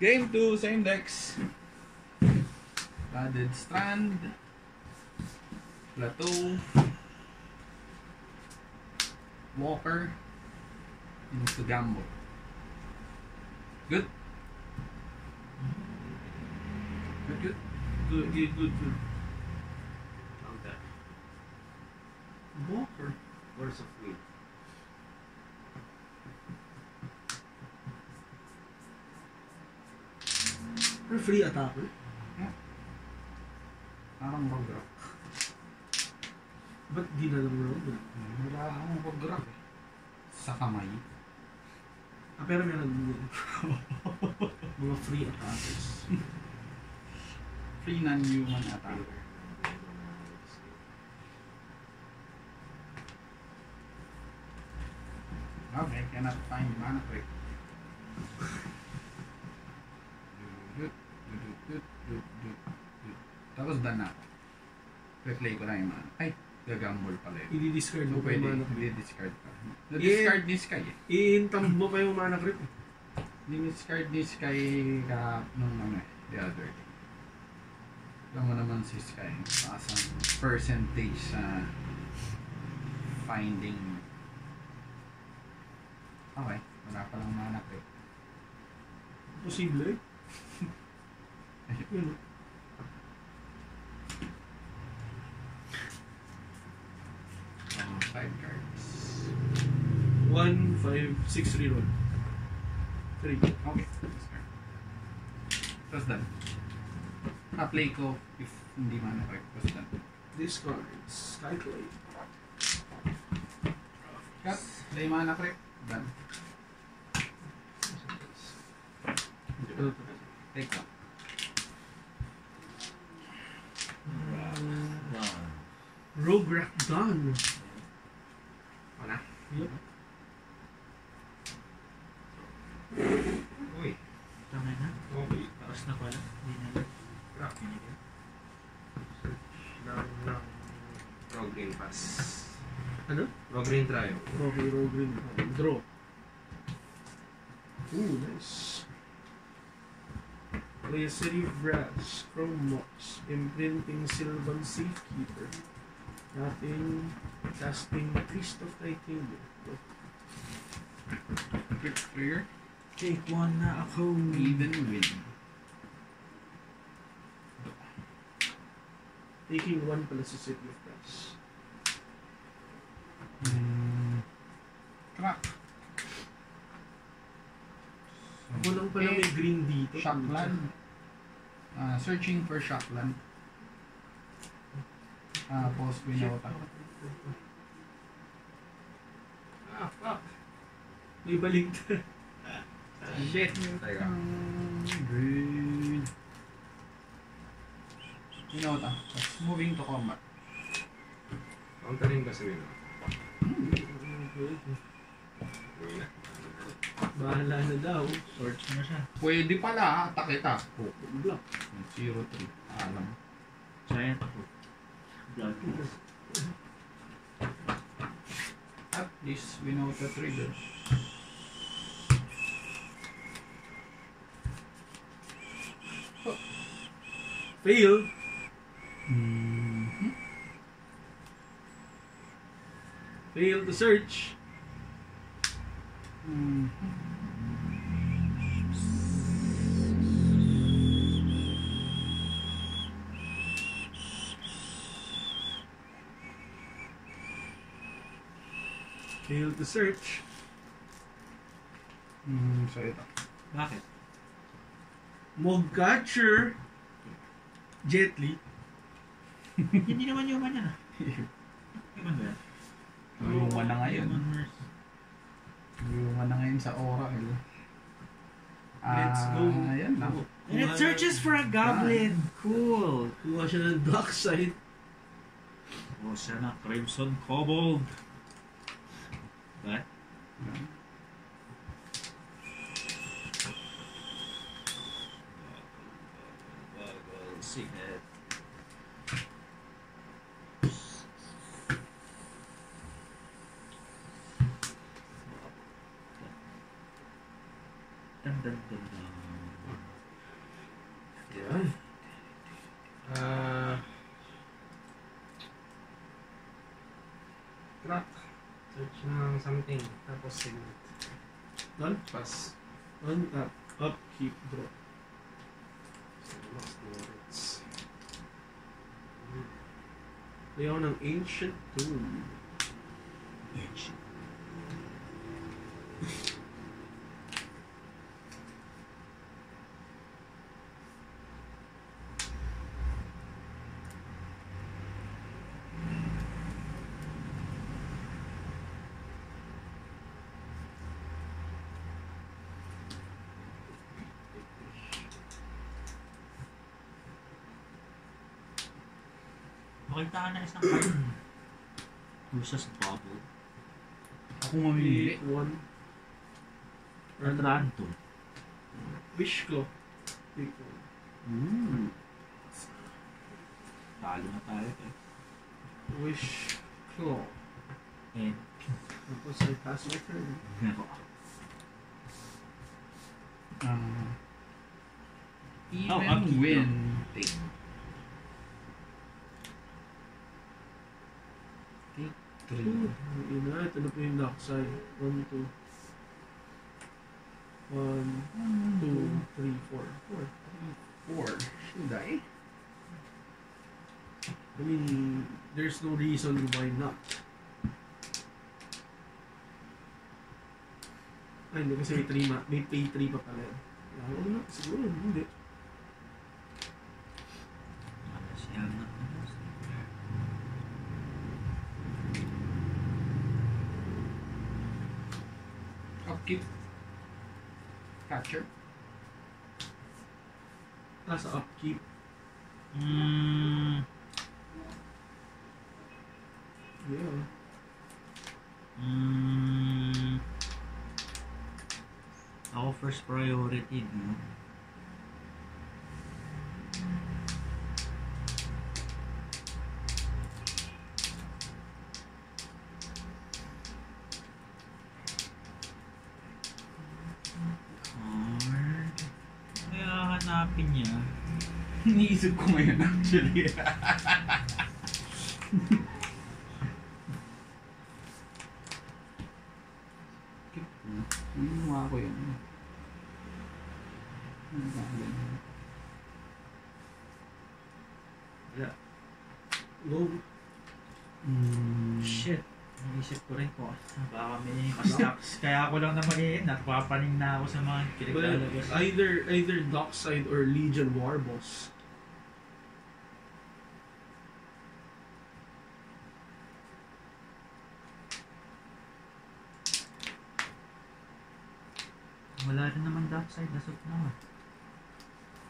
Game 2, same decks. Flooded Strand. Plateau. Walker. Into Gambo. Good? Good, good. Good, good, good, good. Walker. Force of will. Ano free attacker? Parang rock rock. Ba't di na lang road? Wala akong rock rock eh. Sa kamay. Ah, pero meron din. Mga free attackers. Free non-human attack. Okay, cannot find mana trick. Tapos done na. Replay ko lang yung mana. Ay, gagambol pala yun. I-discard So mo pa pwede, yung mana hindi creep. discard pa. Na-discard ni Sky eh. I-intam mo pa yung mana creep. eh. Diniscard ni Sky ka nung ano eh, the other day. Alam mo naman si Sky, taas ang percentage sa finding. Okay, wala pa lang manak eh. Posible eh. Um, five cards. 1, 5, 6 reroll. 3. Okay, discard. Tapos done. Na-play ko if hindi mana correct. Tapos done. Discards. Calculate. Cut, play mana correct. Done. Take one. Rack done. Wala. Yep. Uy. Tama na. Okay. Tapos na pala. Hindi na lang. Rock. Ng, ng Rogue Green Pass. Ano? Rogue Green Trio. Okay, Rogue Green. Draw. Ooh, nice. City Brass, Chrome Mox, Imprinting Sylvan Safekeeper. Nothing. Casting Priest of Titanium. Quick clear. Take one na ako. Even win. Taking one pala sa City of Brass. Mm. Crack. Ako lang pala may green dito. Shockland. Ah, searching for Shockland. Ah, post Winota. Ah, fuck. May balik. Shit. Teka. Green. Winota. Moving to combat. Counterin kasi yun. Gawin na. Bahala na daw. Mo na siya. Pwede pala, attack kita. Block. 0-3. Alam. Giant ako. Blood. At least Winota trigger. Fail. Mm-hmm. Fail to search. Fail to search. Mm, so ito. Bakit? Mogcatcher. Jet Li. Hindi naman human yan ah. Human ba yan? Luma na ngayon. Human. Luma na ngayon sa Oracle. Let's Ah, go. Ayan na. And it searches for a goblin. Cool. Kuha siya ng dark side. Oh, siya na. Crimson Kobold. Ba? Bagal signet. Dun, dun, dun, dun. Yan. Ah... crack. Search ng something. Tapos signet. Non? Pass. Untap. Upkeep. Draw. Lost words. Play ako ng Ancient Tomb. Makita ka na isang card. Versus bubble. Ako mamili. Pick one. Atranto. Wish ko. Pick one. Mm. Talo na tayo eh. Wish Claw. And, Tapos I pass my turn. Ah. even Oh, upkeep when Two. Yun na. Ito na po yung dark side. One, two. One, two, three, four. Four. Four. Should I? I mean, there's no reason why not. Ay, hindi kasi may 3 ma- may pay 3 pa pala. Ah, Wala na, siguro, hindi. Upkeep. Catcher. Nasa upkeep. Mm. Yeah. Mm. Ako first priority, no? Hanapin niya. Iniisip ko ngayon actually. Keep ko. Yun. Ano ba yan? Yeah. Go. Mm. Shit. Naisip ko rin ko. Baka may mas Kaya ako lang naman. Napapaning na ako sa mga Well, pinaglalabas. either either Dockside or Legion War Boss. Wala rin naman dark side. As of now.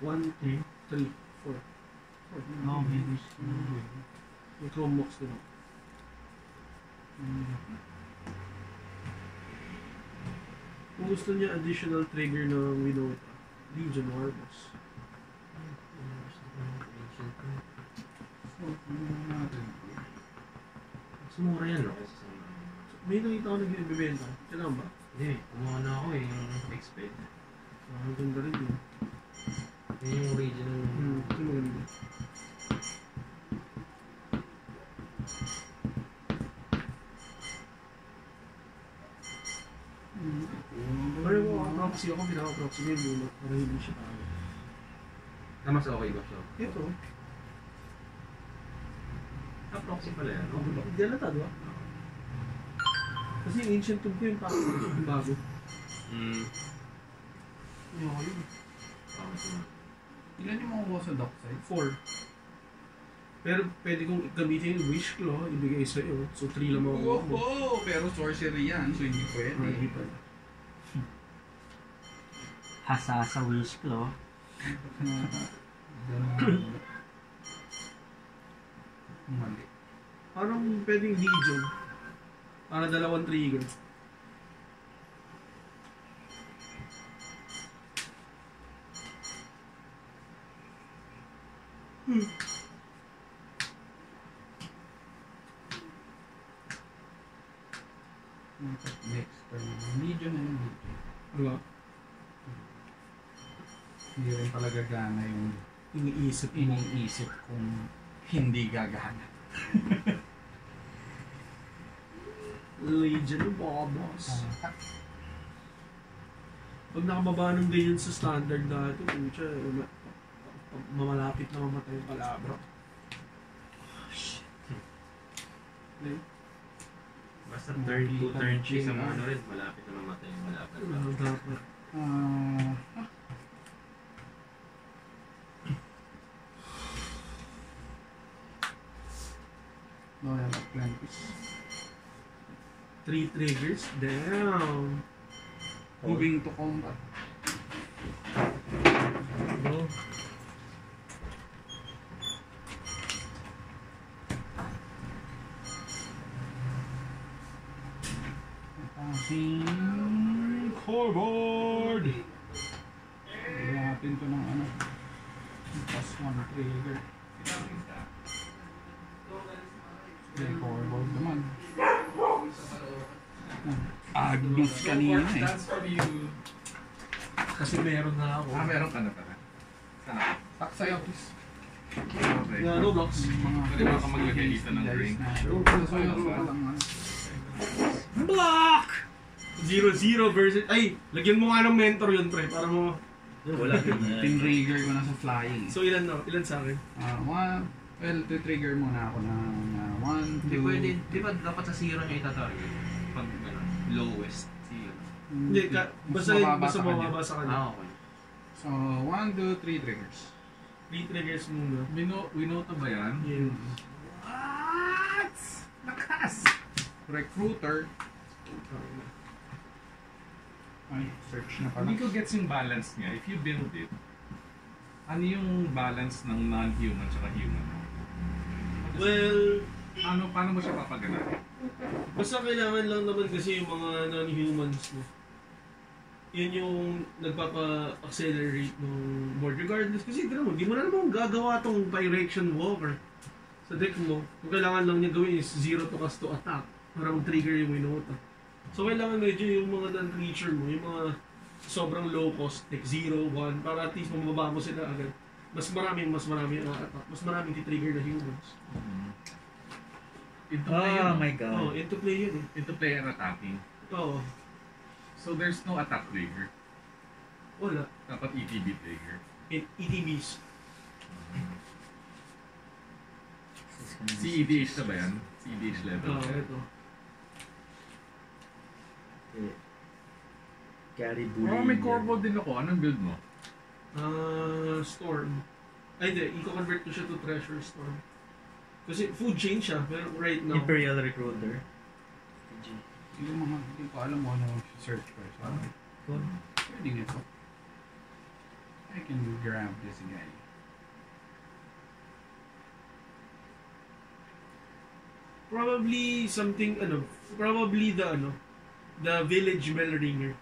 One, two, three, four. Four. No, maybe. May Chrome Box din ako. Kung gusto niya additional trigger ng Winota, Legion War Boss. So, natin? Mas mura yan, no? May nakita ko nagbibenta. Kailangan ba? Hindi, kumuha na ako eh. Yung expert. Ah, ang ganda rin yun. Yun yung original. Hmm, ito maganda. Pero proxy ako, pinaka-proxy ko yung bulot para hindi siya tao. Ah, mas okay ba siya? Ito, Ah, proxy pala yan, no? bulot. Hindi alata, di ba? Kasi yung ancient tomb ko yung bago. Yung bago. Hmm. Yung ako yun. Ilan yung makukuha sa dock side? Four. Pero pwede kong gamitin yung wish claw, ibigay sa'yo. So, three lang makukuha mo. Oo, pero sorcery yan, so hindi Ah, hindi pwede. Hasa sa wish ko. Mali. Parang pwedeng legion. Para dalawang trigger. Hmm. Next turn. Legion na yun. Diba? Hindi rin talaga gana yung Iniisip mo. iniisip kung hindi gagana. Legion of Boss. Ah, Pag nakababa ng ganyan sa standard na ito, pucha, ma- mamalapit na mamatay yung palabra. Okay. Basta turn 2, turn 3 sa mga ano rin, malapit na mamatay yung malapit. Ano dapat? ah, Loyal Atlantis. Three triggers? Damn! Moving to combat. Go. Passing forward! Gagawin to ng ano. Plus one trigger. Okay, forward naman. Agnos kanina eh. That's for you. Kasi meron na ako. Ah, meron ka na pala. Sana. Tak sa'yo, please. Okay. Nga, no blocks. Pwede ba ka maglagay dito ng na- ano. Block! 0-0 versus... Ay, lagyan mo nga ng mentor yun, pre. Para mo... Wala yun na. Tinrigger ko na sa flying. So, ilan na? Ilan sa akin? Ah, one, well, to-trigger muna ako ng uh, one, Hindi two, pwede, di ba dapat sa zero nyo itatarget? Pag ano, lowest Hindi, ka, mas basta, mababa basta sa kanya. mababa sa kanya. Ah, okay. So, one, two, three triggers. Three triggers muna. Bino, winota ba yan? Yeah. What? Lakas! Recruiter. Ay, search na pala. Hindi ko gets yung balance niya. If you build it, ano yung balance ng non-human tsaka human? Well, Ano, paano mo siya papagana? basta kailangan lang naman kasi yung mga non-humans mo. Yun yung nagpapa-accelerate ng board. Regardless, kasi tignan mo, di mo na naman gagawa tong Pyrexian Walker sa deck mo. Kung kailangan lang niya gawin is zero to cast to attack para mag-trigger yung Winota. So kailangan medyo yung mga non-creature mo, yung mga sobrang low cost, like 0, 1, para at least mababa mo sila agad. Mas maraming, mas marami ang attack. Mas maraming titrigger na humans. Into play Oh yun. my Oh, god. into play yun eh. Into play and attacking. Oo. So there's no attack trigger. Wala. Dapat ETB trigger. E- ETBs. CEDH na ba yan? CEDH level. Oo, ito. Okay. Carry bully. Oh, may corvo din ako. Anong build mo? Ah, Storm. Ay, hindi. I-convert ko siya to Treasure Storm. Kasi food chain siya, pero right now... Imperial Recruiter. PG. Yung mga, hindi ko alam mo ano search ko. So, Cool. pwede nito. I can grab this guy. Probably something, ano, probably the, ano, the Village Bell Ringer.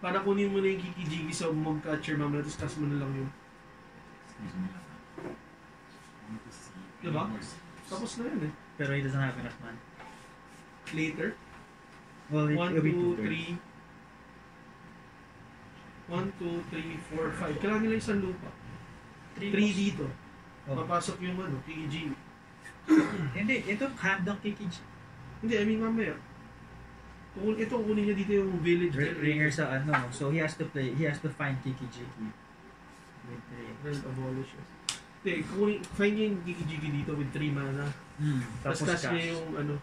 Para kunin mo na yung kikijigi sa Mog Catcher mamaya, tapos taas mo na lang yun. Excuse me. Diba? Tapos na yun eh. Pero he doesn't have enough man. Later. Well, it, 1, it'll be 2, two turns. 3. 1, 2, 3, 4, 5. Kailangan nila isang lupa. 3 dito. Oh. Papasok yung ano, kikijigi. Hindi, ito hand ng Kikiji. Hindi, I mean mamaya. Kung ito kunin niya dito yung village R- ringer sa ano, so he has to play, he has to find Kikijiki. With three. Well, abolish it. Hindi, kunin, find niya yung Kikijiki dito with 3 mana. Hmm. Tapos Tapos cast niya yung ano.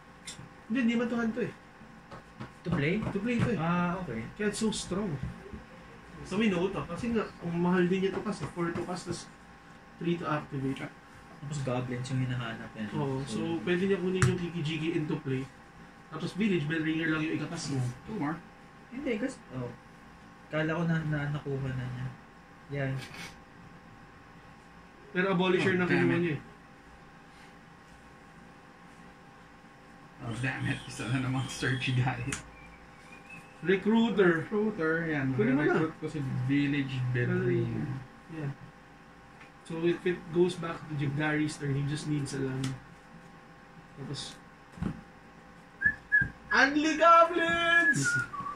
Hindi, hindi man to hand to eh. To play? To play to eh. Ah, okay. Kaya it's so strong. So we know to. Kasi nga, ang mahal din niya to cast. 4 to cast, tapos 3 to activate. Tapos goblins yung hinahanap niya. Oo, so pwede niya kunin yung Kikijiki into play. Tapos village, bell ringer lang yung ikakas mo. Two more. Hindi, kasi, oh. Kala ko na, na nakuha na niya. Yan. Pero abolisher Oh, na damn kinuha it. niya eh. Oh, damn it. Isa na namang searchy guy. Recruiter. Recruiter, yan. Pwede mo na. Recruit ko si Village Bedroom. Yeah. So if it goes back to Jagdari's turn, he just needs a land. Tapos... Unli Goblins!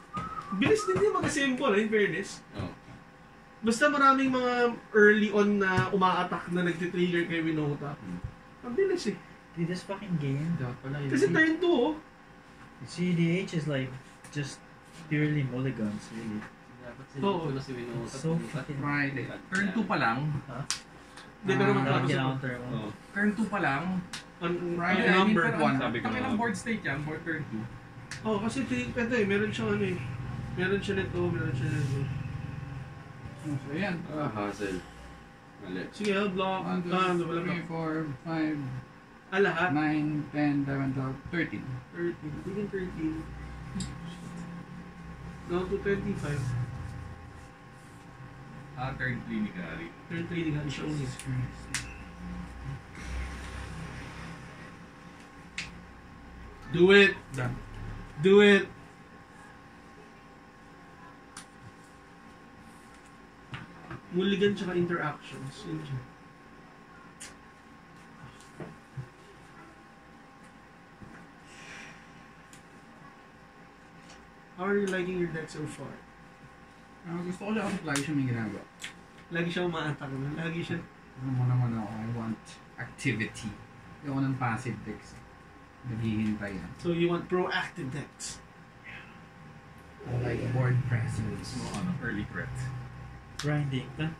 Bilis din niya mag-assemble, in fairness. Oh. Basta maraming mga early on na uma-attack na nagtitrigger kay Winota. Ang bilis eh. Dude, this fucking game, Dapat pala yun. Kasi turn 2 oh. CDH is like just purely mulligans, really. Oo. sila na si Winota. So fucking Friday. Turn 2 pa lang. Hindi, pero Ah, matapos ako. counter mo. Oo. Turn 2 pa lang. Un- Friday, numbered hindi one. pa- Sabi ko ng board state yan, board turn 2. Oh, kasi tingin ito eh, meron siyang ano eh. Meron siya nito, meron siya nito. So, yan. Ah, hassle. Mali. Sige, I'll block. 1, 2, Ah, ano, wala 3, pa. 4, 5, Ah, lahat. 9, 10, 11, 12, 13. 13. Tingin 13. Down to 25. Ah, turn 3 ni Gary. Turn 3 din siya ulit. Do it! Done. Do it! Mulligan tsaka interactions. Yun siya. How are you liking your deck so far? Ah, gusto ko siya kasi lagi siya may ginagawa. Lagi siya umaatak na. Lagi siya... Ano mo naman ako, I want activity. Ayoko ng passive decks. Naghihintay yan. So you want proactive decks. I like board presence. So, ano, early threat. Grinding ka.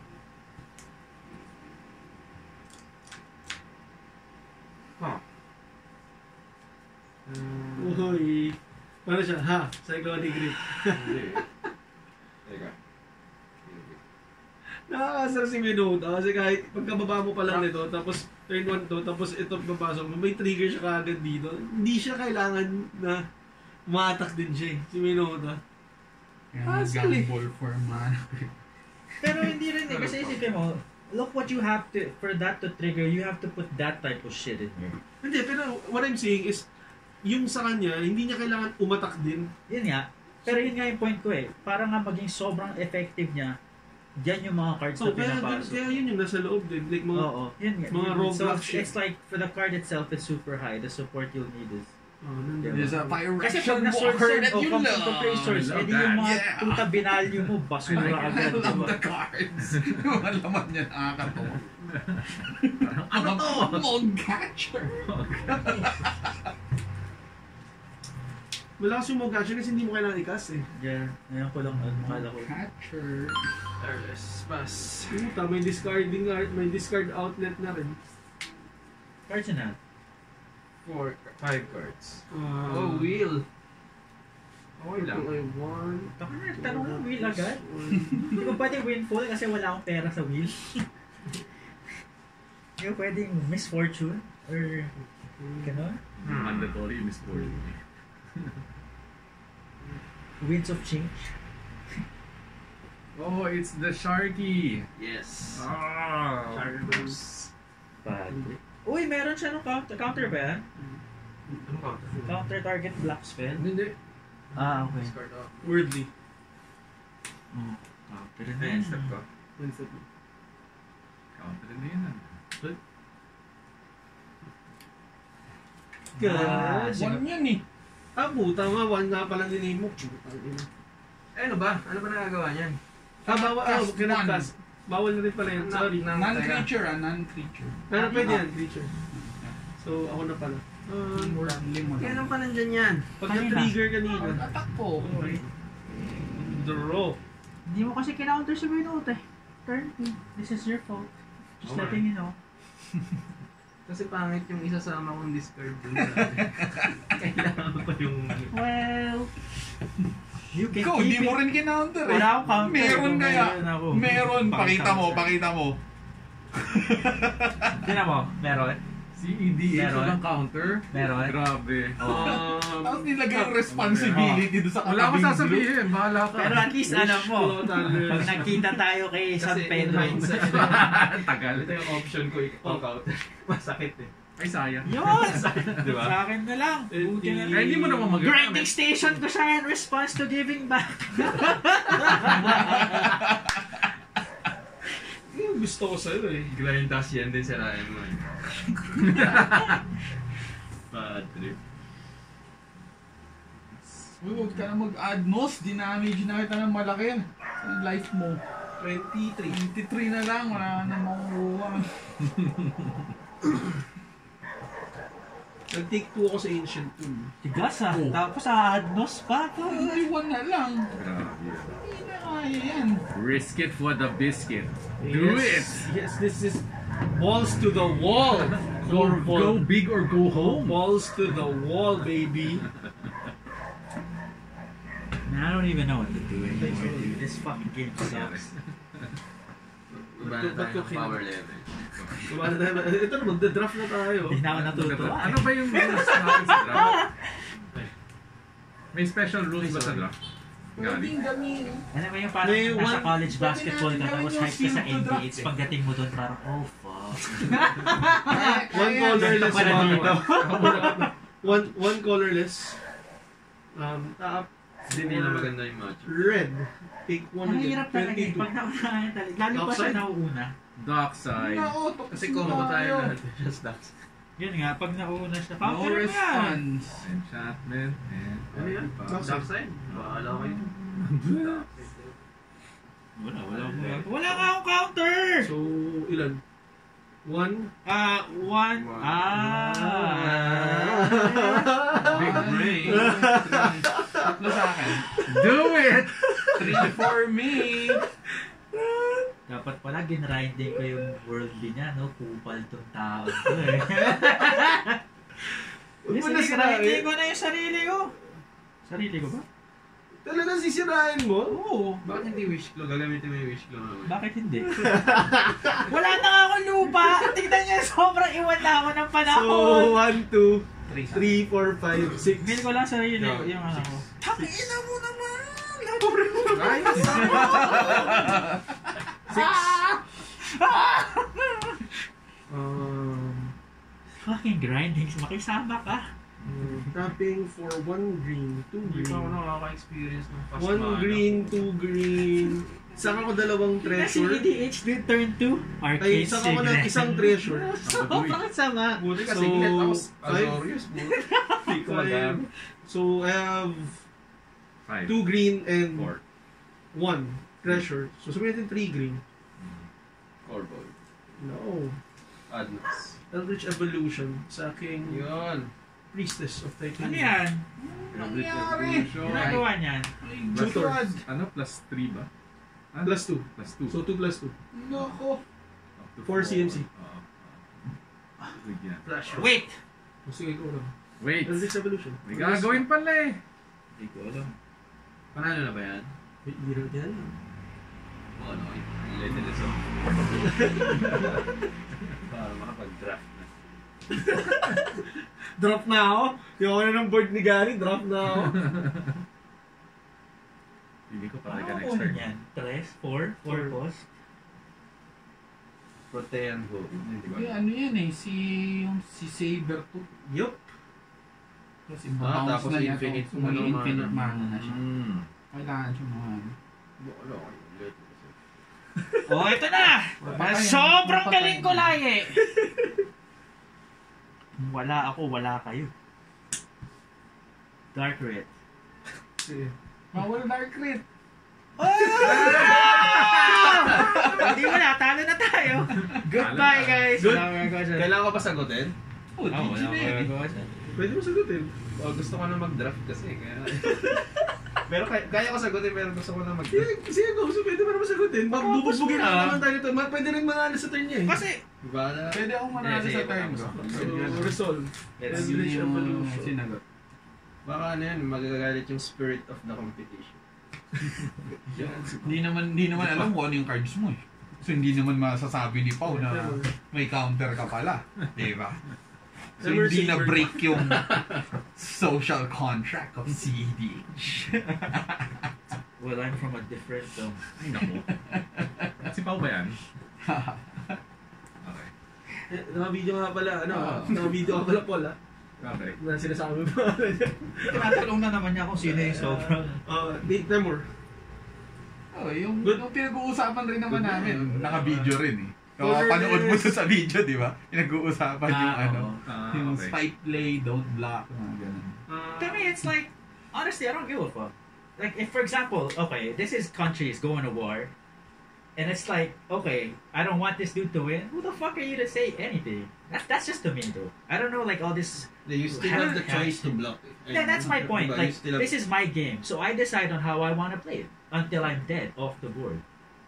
Hmm. Uy. Paano siya? Ha? Psychotic grip. Hindi. Teka. Nakakasar si Minuta kasi kahit pagkababa mo pa lang nito, tapos turn 1 to, tapos ito papasok mo, may trigger siya kaagad dito. Hindi siya kailangan na umatak din siya eh, si Minuta. Kaya Ah, nag-gamble for mana. Pero hindi rin eh, kasi isipin mo, look what you have to, for that to trigger, you have to put that type of shit in here. Hindi, pero what I'm saying is, yung sa kanya, hindi niya kailangan umatak din. Yun nga. Pero yun nga yung point ko eh. Para nga maging sobrang effective niya, yan yung mga cards So, na kaya, pinapasok. kaya yun yung nasa loob din. Like mga, Oo, yun nga. mga Yun. so, shit. it's like, for the card itself is super high. The support you'll need is... oh, nandun. There's a Kasi pag na-source walker that you love. into play source, I love edi yung that, mga yeah. puta binalyo mo, basura like, I agad. love diba? the cards. yung alaman niya nakakatawa. Ano to? Mog catcher. Malakas yung Mogashi kasi hindi mo kailangan i-cast eh. Yeah, ngayon ko lang ano, akala ko. Catcher. Careless. Pass. Puta, may discarding art, may discard outlet na rin. Cards na. Four, five cards. Uh, Oh, wheel. Okay lang. Okay, one. Taka na, tanong ng wheel agad. Hindi ko pwede windfall kasi wala akong pera sa wheel. Hindi ko pwedeng misfortune or gano'n. Hmm. Mandatory Miss Fortune. Winds of change. Oh, it's the Sharky. Yes. Ah. Chargers. Padre. Uy, meron siya nung counter, counter ba yan? Ano ka? Counter target black spell? Hindi. Ah, okay. Discard off. Wordly. Oh, counter na Ayan, step ko. Mindset. Counter na yun. ah. Ah, Good. One yan eh. Ah, puta nga. One nga pala din mo. Putang ina. Eh, ano ba? Ano ba nagagawa niyan? Ah, bawal. Ah, Cast kinakast. Bawal na rin pala yan. Sorry. Non-creature ah, non-creature. Pero pwede yan, creature. So, ako na pala. Ah, lang. lang pa nandyan yan. pag na-trigger kanina. attack po. Okay. Draw. Hindi mo kasi kinounter sa Winot eh. Turn 2. This is your fault. Just Okay. letting you know. Kasi pangit yung isasama kong discard dun. Kailangan ko pa yung... Well, you can Ikaw, keep di mo rin kinounter eh. Wala akong counter. Meron kaya. meron. Pakita mo, pakita mo. Tingnan mo, meron. CEDH Meron. ng counter? Meron. Grabe. Um, Tapos nilagay yung responsibility doon sa Wala katabing sasabihin. Bahala ka. Pero at least alam mo, Total. pag nakita tayo kay San Kasi in Pedro, hindsight, Tagal. ito yung option ko i-walk out. Masakit eh. Ay, sayang. yun! Di ba? Sa akin na lang. Eh, Buti na Eh, lang. hindi mo naman mag Grinding station ko siya in response to giving back. Yung gusto ko sa'yo eh. Grind tas yan din sirayan mo eh. Bad trip. Uy, huwag ka na mag-add nos. Dinamage na kita ng malaki sa life mo. 23. 23 na lang, wala na makukuha. Nag-take 2 ako sa Ancient Tool. Tigas ah. Oh. Tapos adnos pa. 21 na lang. Grabe. Hindi na kaya yan. Risk it for the biscuit. Do it! Yes, this is balls to the wall. Go, Ball. go big or go home. Balls to the wall, baby. Man, I don't even know what to do anymore, dude. This fucking game sucks. Iba na tayo power level. Ito na, magda-draft na tayo. Hindi na ako natutuwa. Ano ba yung rules natin sa draft? May special rules ba sa draft? Galing. Alam mo yung parang May nasa one- college basketball ka tapos natin hype ka sa NBA. It's pagdating mo doon parang, oh fuck. One colorless Pala one. dito. One, one colorless. Um, top. Hindi nila maganda yung match. Red. Take one Ang hirap talaga eh. 22. Pag naunahan talaga. Lalo pa siya nauuna. Dark side. Na-auto Kasi combo tayo lahat. Just that. Yun nga, pag nauuna siya, No counter mo yan. response. Enchantment and... Ano yan? Dark Dark side? Bahala ko yun. Wala, wala akong counter. Wala ka akong counter! So, ilan? One. Ah, one. One. Ah. Big brain. Tatlo sa akin. Do it! Three for me. Dapat pala ginrinding ko yung worldly niya, no? Kupal tong tao to eh. Huwag mo ko na yung sarili ko. Sarili ko ba? Talagang sisirain mo? Oo. Bakit hindi wish glow? Gagamitin mo yung wish glow naman. Bakit hindi? Wala na nga akong lupa. Tignan niyo, sobrang iwan na ako ng So, panahon. one, two, Three. three, four, five, six. Feel ko lang sarili No, ko, yung ano ko. Tangina mo naman! Six. Um, Fucking grinding. Makisama ka. mm, tapping for one green, two green. pa ako nakaka-experience ng fast One green, two green. Saka ko dalawang Kasi treasure. EDH din turn 2. Ay, Arcade saka ko ng isang treasure. Sobrang sama. Buti kasi So, so, tapos five. Azorius. Hindi ko magamit. So, I have Five. two green and Four. one treasure. So, sabihin natin three green. Corbol. No. Adnos. Eldritch Evolution sa aking Yun. Priestess of Titanium. Ano yan? Eldritch? Evolution. Ginagawa niyan? Tutor. Ano? Plus 3 ba? Ah, Plus two. Plus 2. So, two plus two. Nako. four CMC. Oo. Good yan. Flash. Wait! Sige ko lang. Wait! Eldritch Evolution. May gagawin pala eh. Hindi ko alam. Panalo na ba yan? Wait, hindi yan. Ano? Let it is Para makapag-draft na. Drop na ako. Yung ako na ng board ni Gary, drop na ako. Hindi ko pa Ano ka next turn. niyan? Tres? Four? Four Four. cost? Protean ho. Hindi ko Hindi, ano yan eh, si, yung, si Saber to. Yup. Tapos Ah, ibabounce tapos na infinite. Mag ano, infinite mana. mana na siya. Mm. Kailangan siya mga ano. Wala ko. Oh, ito na! Patay, Sobrang galing ko lagi! wala ako, wala kayo. Dark Red. Bawal dark crit. Hindi mo na, talo na tayo. Goodbye guys! Good. Wala. Kailangan ko pa sagutin? Oh, Ah, wala dyan. Pwede mo sagutin. O, gusto ko na mag-draft kasi. Kaya... pero kaya, kaya ko sagutin pero gusto ko na mag-draft. Sige, sige ko. So, pwede mo naman sagutin. Magbubugbugin na na. naman tayo nito. Ma- Pwede rin manalo sa turn niya eh. Kasi, Diba na? Pwede akong manalo sa turn ko. So, resolve. Let's Yun Eldritch yung Evolution. sinagot. Baka ano yan, magagalit yung spirit of the competition. Hindi naman, hindi naman alam kung ano yung cards mo eh. So hindi naman masasabi ni Pau na may counter ka pala. Di ba? So Never hindi na break yung social contract of CDH. well, I'm from a different um, Ay, naku. Si Pao ba yan? Okay. Eh, Naka-video nga pala, ano, Ah. naka-video nga pala Paul ah. Okay. Na sinasabi mo. Tinatanong na naman niya kung sino yung sobrang... Uh, Date Tremor. Oh, yung, Good. yung pinag-uusapan rin naman Good namin, naka-video rin eh. So, Colorless. panood mo to sa video, di ba? Pinag-uusapan yung Ah, ano, oo. Ah, yung okay. spike play, don't block, mga ganun. Uh, To me, it's like, honestly, I don't give a fuck. Like, if for example, okay, this is countries going to war. And it's like, okay, I don't want this dude to win. Who the fuck are you to say anything? That's that's just to me though. I don't know like all this. You still have the choice to block it. Yeah, that's my point. Like have- this is my game, so I decide on how I want to play it until I'm dead off the board.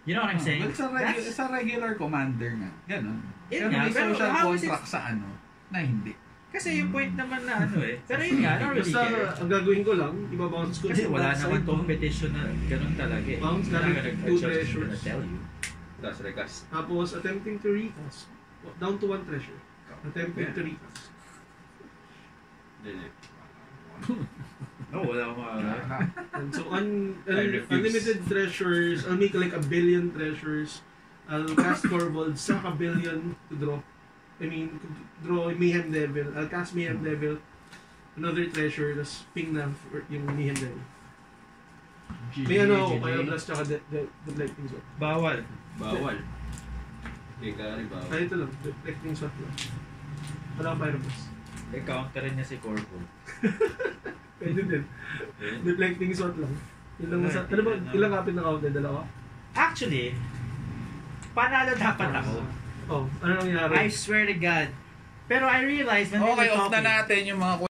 You know what I'm Ah, saying? well, sa, regu- That's- sa regular commander nga, ganun. Yun Pero nga, may pero social how is it- contract sa ano, na hindi. Kasi yung point naman na ano eh. Pero yun nga, I don't really Basta, care. ang gagawin ko lang, ibabounce ko Kasi wala naman competition na ganun talaga eh. Bounce Wala galing ka two nag-adjust, gonna treasures. tell you. Tapos recast. Tapos, attempting to recast. Down to one treasure. Attempting to recast. Hindi. No, wala akong. And so, un, un, unlimited treasures, I'll make like a billion treasures. I'll cast Corvold, sack a billion to draw. I mean, draw Mayhem Devil. I'll cast Mayhem Devil, another treasure, tapos ping na for yung Mayhem Devil. May ano ako, kaya blast tsaka the, the, the Lightning Sword. Bawal. Bawal. Kay Gary, bawal. Ay, ito lang, the Lightning Sword lang. Wala akong Pyro Blast. Eh, counterin niya si Corvo. Pwede din. Deflecting shot lang. Yun lang sa... Ano ba? Ilang kapit na counter? Dalawa? Actually, panalo dapat ako. Oh, ano nangyari? I swear to God. Pero I realized when we Okay, were off na talking, natin yung mga